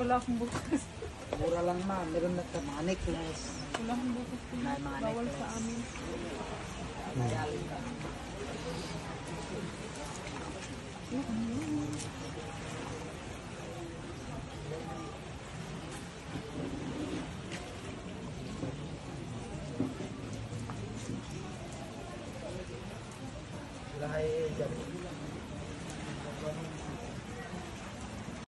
Wala akong bukas. Mura lang ma, meron na ka mga necklace. Wala akong bukas. May mga Bawal sa amin. Lahay.